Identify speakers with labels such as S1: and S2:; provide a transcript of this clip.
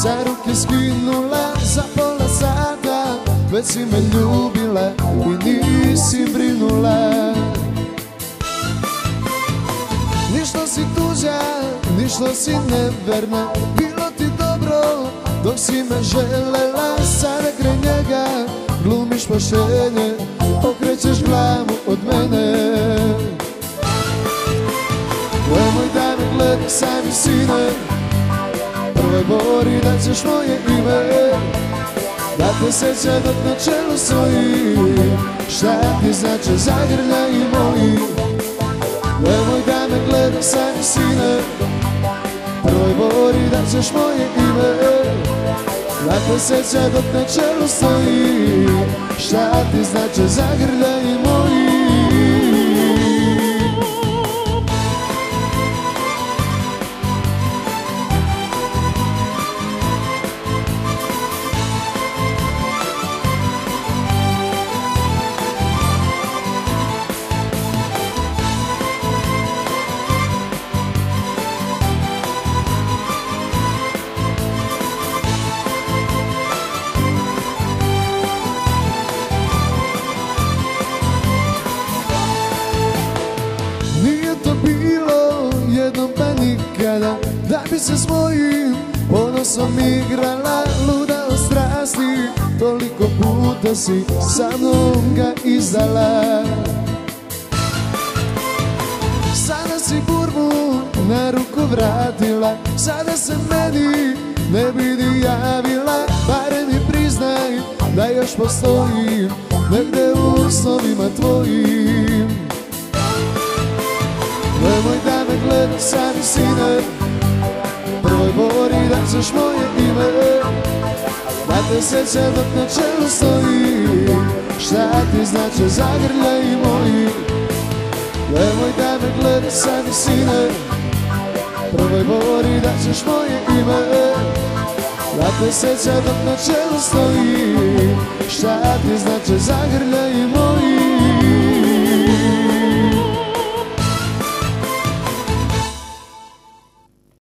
S1: Sa ruke skinula za pola sata Već si me ljubila i nisi brinula Ništa si tuđa, ništa si neverna Bilo ti dobro dok si me želela. Sada kraj njega glumiš pašenje Okrećeš glavu od mene. Nemoj da me gleda sami sine Prvo bori da ćeš moje ime. Da te seća dok na čelu stoji. Šta ti znači zagrljaj moji Nemoj da me gleda sami sine. Prvo bori da ćeš moje ime. Da te seća dok na čelu stoji. Šta ti znači zagrljaj moji nikada Da bi se s mojim ponosom igrala Luda od strasti Toliko puta si sa mnom ga izdala. Sada si burbu na ruku vratila Sada se meni ne bi javila. Barem mi priznaj da još postojim Negde u snovima tvojim da me gleda sami sine Prvoj bori da ćeš moje ime. Da te seća dok na čelu stoji Šta ti znači zagrljaj moji? Nemoj da me gleda sami sine Prvoj bori da ćeš moje ime. Da te seća dok na čelu stoji Šta ti znači zagrljaj moji